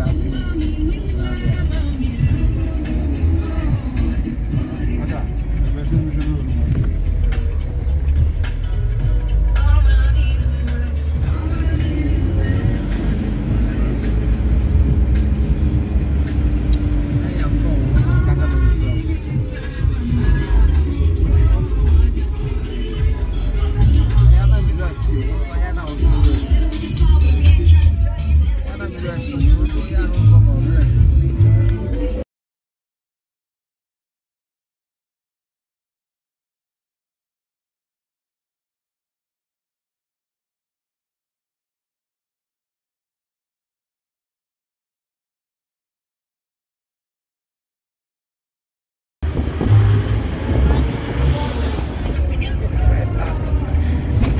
about feelings. 对，有时候严重到爆了。